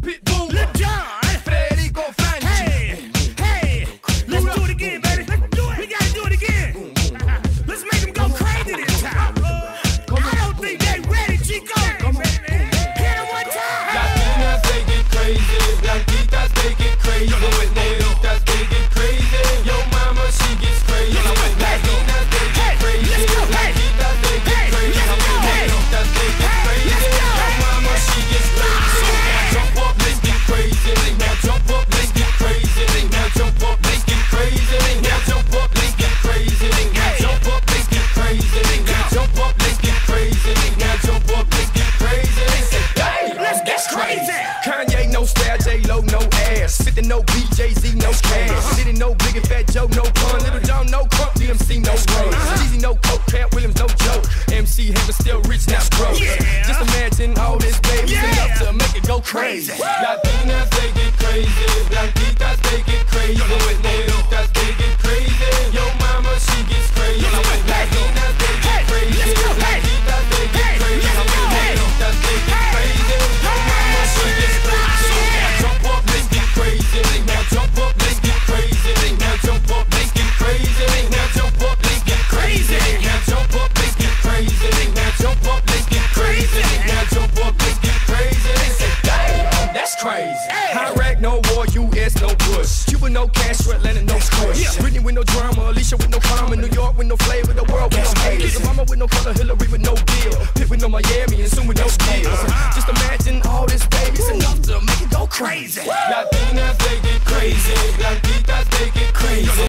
spit boom. Let down. crazy. Kanye no style, J Lo no ass. Fifty no BJZ no cash. Little no big and fat Joe no pun. Lil Jon no crunk, DMC no run. Easy, no coke, Katt Williams no joke. MC Hammer still rich, now broke. Just imagine all this baby enough to make it go crazy. crazy. Hey. Iraq, no war, US, no Bush. Cuba, no cash, Fred no push. Yeah. Britney with no drama, Alicia with no drama, New York with no flavor, the world with That's no haters. Obama with no color, Hillary with no deal. with no Miami and soon with no deal. Uh -huh. Just imagine all this babies Woo. enough to make it go crazy. Woo. Latinas, they get crazy. Latinas, they get crazy.